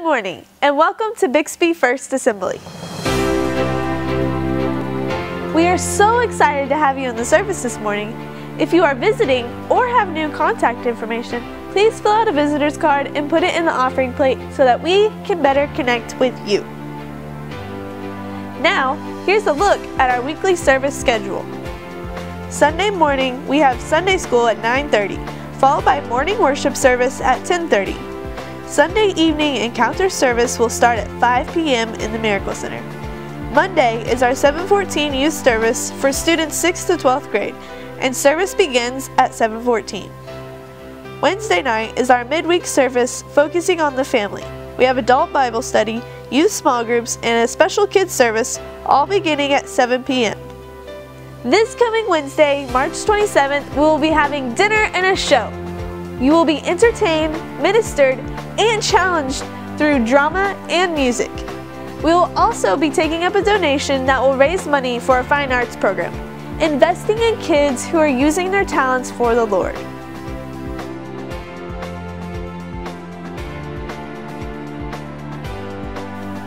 Good morning and welcome to Bixby First Assembly. We are so excited to have you in the service this morning. If you are visiting or have new contact information, please fill out a visitor's card and put it in the offering plate so that we can better connect with you. Now, here's a look at our weekly service schedule. Sunday morning, we have Sunday school at 9.30, followed by morning worship service at 10.30. Sunday evening encounter service will start at 5 p.m. in the Miracle Center. Monday is our 714 youth service for students 6th to 12th grade, and service begins at 714. Wednesday night is our midweek service focusing on the family. We have adult Bible study, youth small groups, and a special kids service all beginning at 7 p.m. This coming Wednesday, March 27th, we will be having dinner and a show. You will be entertained, ministered, and challenged through drama and music. We will also be taking up a donation that will raise money for a fine arts program, investing in kids who are using their talents for the Lord.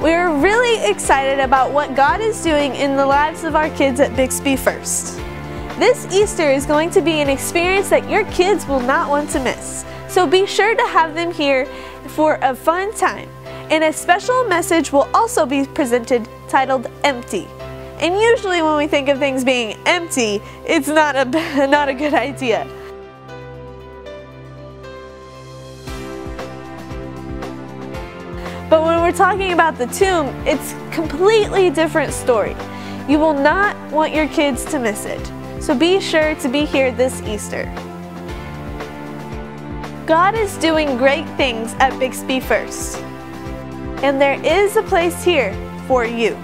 We are really excited about what God is doing in the lives of our kids at Bixby First. This Easter is going to be an experience that your kids will not want to miss, so be sure to have them here for a fun time and a special message will also be presented titled Empty. And usually when we think of things being empty, it's not a, not a good idea. But when we're talking about the tomb, it's completely different story. You will not want your kids to miss it. So be sure to be here this Easter. God is doing great things at Bixby First and there is a place here for you.